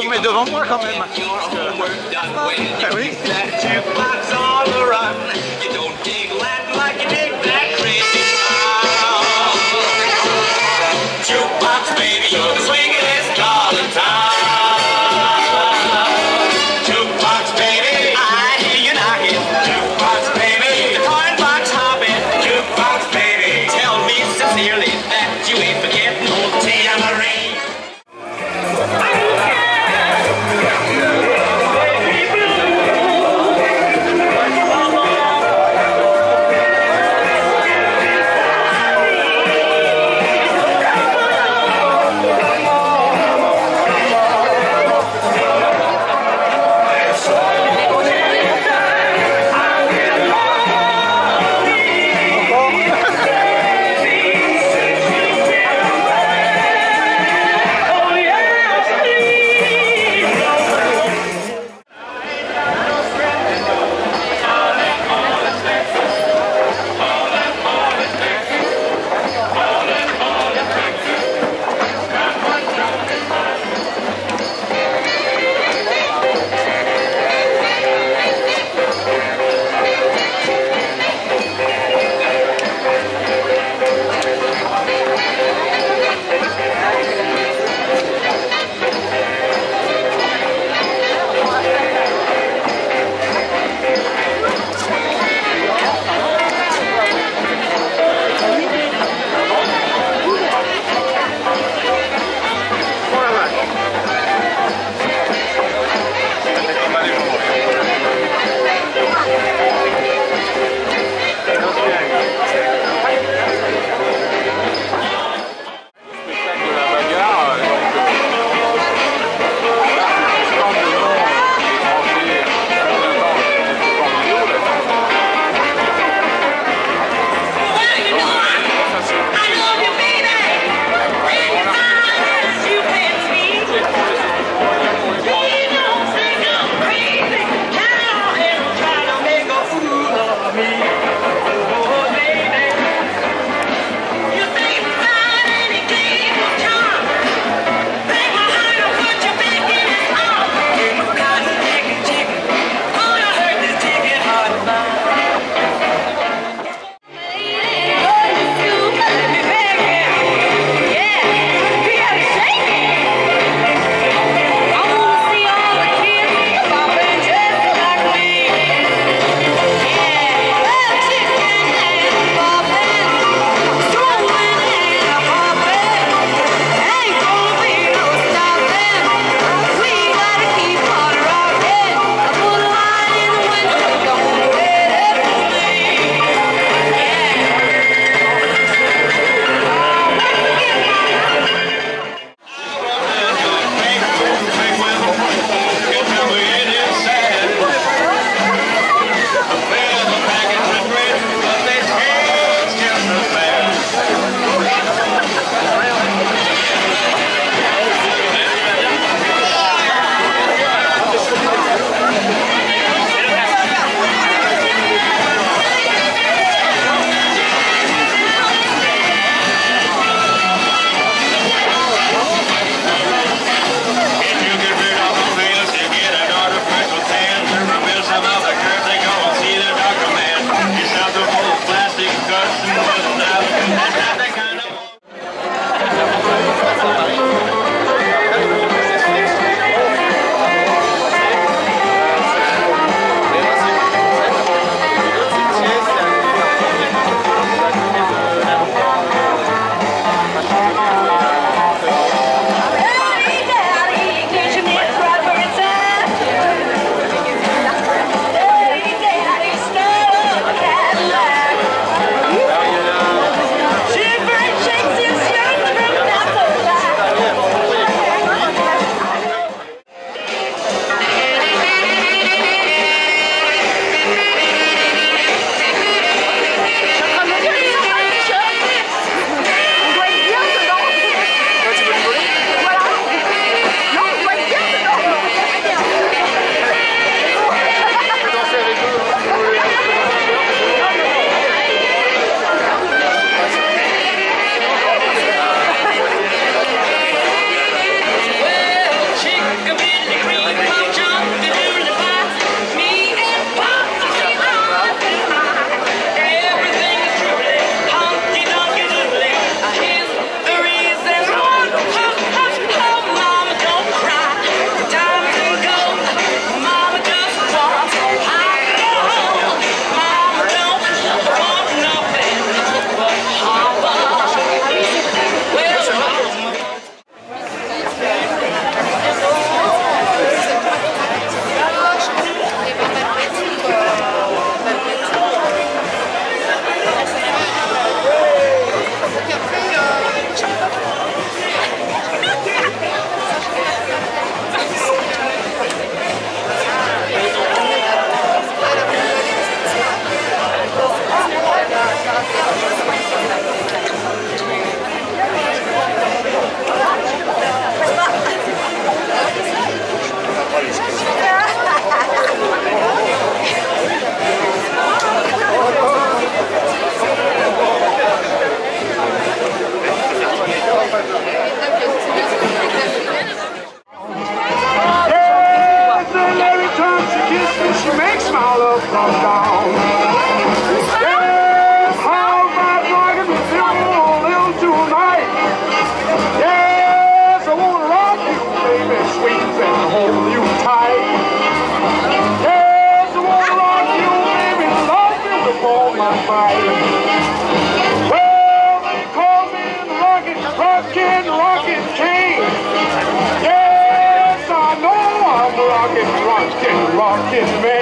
vous mettre devant moi quand même. rock this man.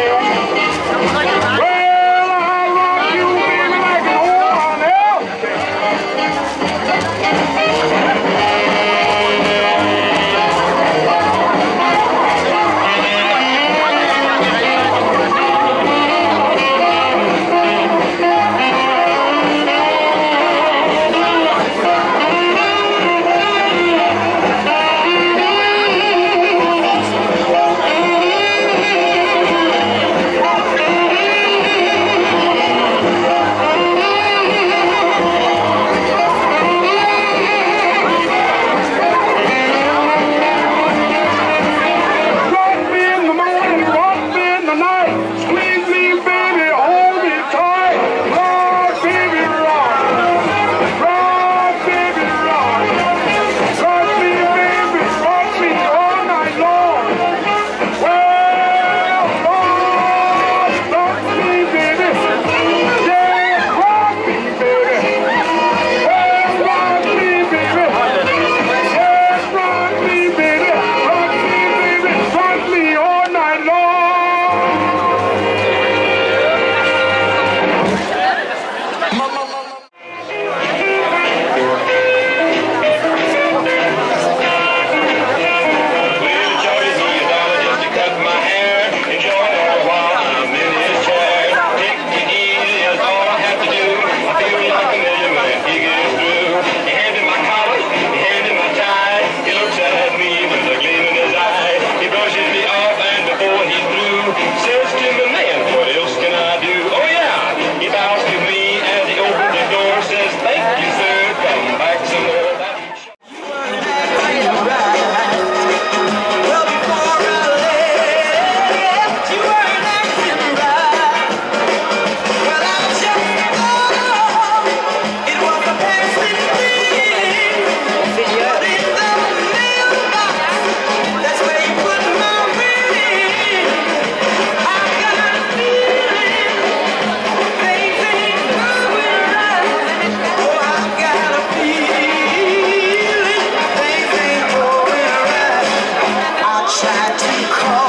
I do call.